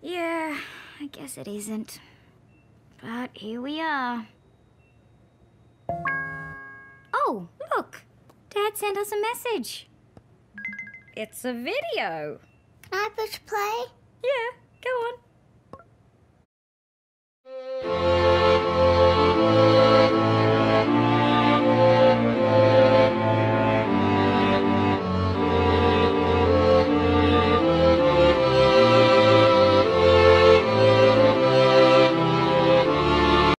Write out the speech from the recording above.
Yeah, I guess it isn't. But here we are. Oh, look! Dad sent us a message. It's a video. Can I push play?